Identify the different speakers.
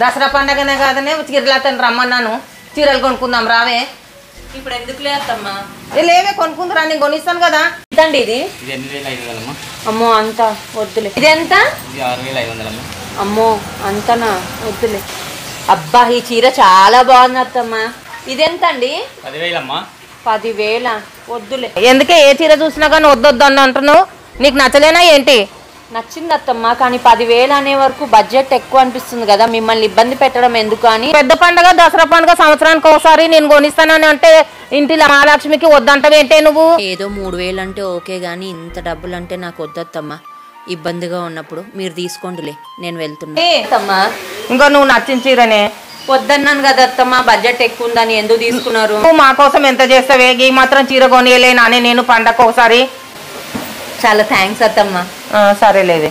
Speaker 1: దసరా పండగనే కాదనే చీరలతను రమ్మన్నాను. చీరలు కొనుక్కుందాం రావే.
Speaker 2: ఇప్పుడు ఎందుకు లేదమ్మా
Speaker 1: ఏ, లేవే కొనుక్కుందిరా నేను కొనిస్తాను కదా.
Speaker 2: ఇదండి ఇది? అమ్మో అంత వద్దులే. ఇది ఎంత? అమ్మో అంతనా? వద్దులే. అబ్బా ఈ చీర చాలా బాగుంది అత్తమ్మా. ఇదెంత అండి పదివేల. వద్దులే.
Speaker 1: ఎందుకే ఏ చీర చూసినా కానీ వద్దొద్దు అని అంటున్నావు? నీకు నచ్చలేనా ఏంటి?
Speaker 2: నచ్చింది అత్తమ్మా కానీ పదివేలు అనే వరకు బడ్జెట్ ఎక్కువ అనిపిస్తుంది కదా మిమ్మల్ని ఇబ్బంది పెట్టడం ఎందుకు అని.
Speaker 1: పెద్ద పండగ దసరా పండుగ సంవత్సరానికి ఒకసారి నేను కొనిస్తానని అంటే ఇంటి మహాలక్ష్మికి వద్దంటవేంటే నువ్వు?
Speaker 2: ఏదో మూడు వేలు అంటే ఓకే కానీ ఇంత డబ్బులు అంటే నాకు వద్దత్తమ్మా. ఇబ్బందిగా ఉన్నప్పుడు మీరు తీసుకోండిలే నేను వెళ్తున్నా. అత్తమ్మా?
Speaker 1: ఇంకా నువ్వు నచ్చిన చీరనే.
Speaker 2: వద్దన్నాను కదా అత్తమ్మా బడ్జెట్ ఎక్కువ ఉందని ఎందుకు తీసుకున్నారు?
Speaker 1: నువ్వు మా కోసం ఎంత చేస్తావే ఈ మాత్రం చీర కొనియలేనా అని నేను పండగ ఒకసారి
Speaker 2: చాలా థ్యాంక్స్ అత్తమ్మా.
Speaker 1: ఆ, సరేలేవే